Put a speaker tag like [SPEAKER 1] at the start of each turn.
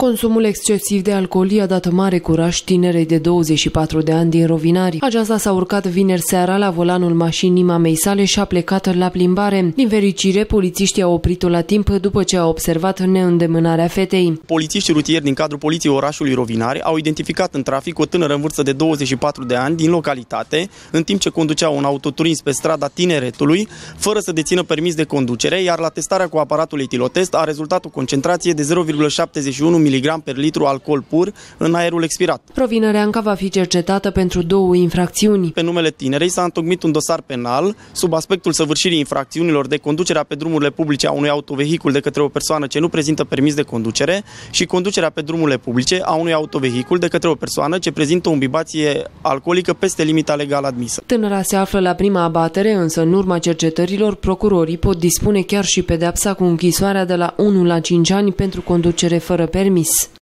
[SPEAKER 1] Consumul excesiv de alcool i-a dat mare curaj tinerei de 24 de ani din Rovinari. Aceasta s-a urcat vineri seara la volanul mașinii mamei sale și a plecat la plimbare. Din fericire, polițiștii au oprit-o la timp după ce au observat neîndemânarea fetei.
[SPEAKER 2] Polițiștii rutieri din cadrul poliției orașului Rovinari au identificat în trafic o tânără în vârstă de 24 de ani din localitate, în timp ce conducea un autoturism pe strada Tineretului, fără să dețină permis de conducere, iar la testarea cu aparatul etilotest a rezultat o concentrație de 0,71 mg per litru alcool pur în aerul expirat.
[SPEAKER 1] Rovinăreanca va fi cercetată pentru două infracțiuni.
[SPEAKER 2] Pe numele tinerei s-a întocmit un dosar penal sub aspectul săvârșirii infracțiunilor de conducerea pe drumurile publice a unui autovehicul de către o persoană ce nu prezintă permis de conducere și conducerea pe drumurile publice a unui autovehicul de către o persoană ce prezintă o imbibație alcoolică peste limita legală admisă.
[SPEAKER 1] Tânăra se află la prima abatere, însă în urma cercetărilor, procurorii pot dispune chiar și pedepsa cu închisoarea de la 1 la 5 ani pentru conducere fără permis. Gomis.